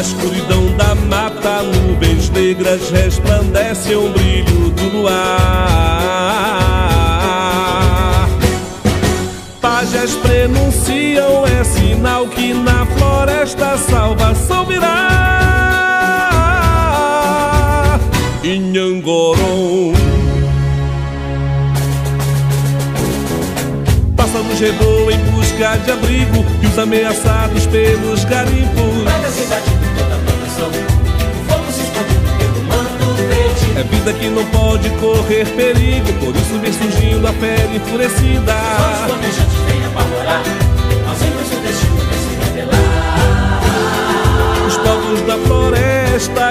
escuridão da mata, nuvens negras resplandecem o brilho do luar. Pajas prenunciam, é sinal que na floresta salvação virá. Inhangoron. Pássaros revoam em busca de abrigo e os ameaçados pelos garimpos. Toda proteção. O fogo se expandindo pelo manto verde. É vida que não pode correr perigo, por isso vem surgindo a fera enfurecida. Os vêm apavorar. Aos o destino vem se revelar. Os povos da floresta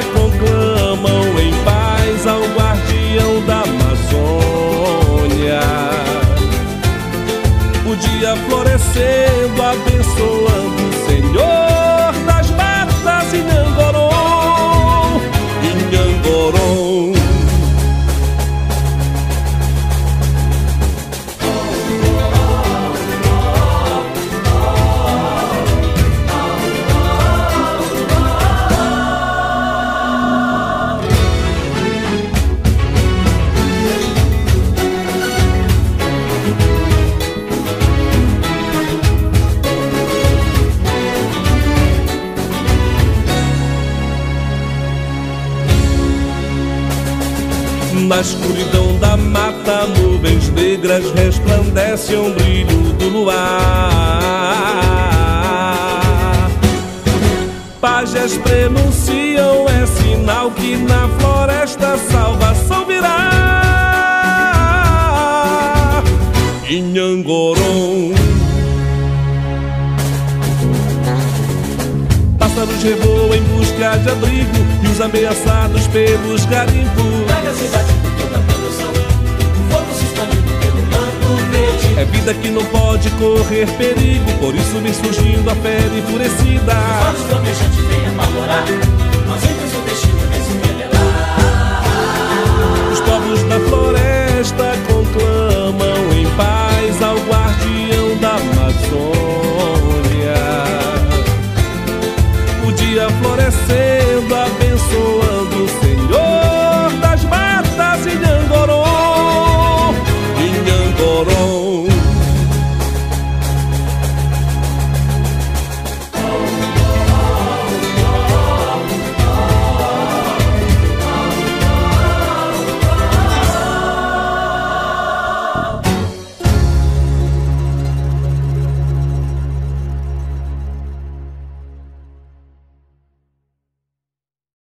Na escuridão da mata, nuvens negras resplandecem o brilho do luar. Pajas prenunciam, é sinal que na floresta Pássaros revoam em busca de abrigo e os ameaçados pelos garimpos. Vai da cidade toda a proteção. O fogo se expandindo pelo manto verde. É vida que não pode correr perigo, por isso vem surgindo a fera enfurecida. Os flamejantes vêm apavorar. dia florescer.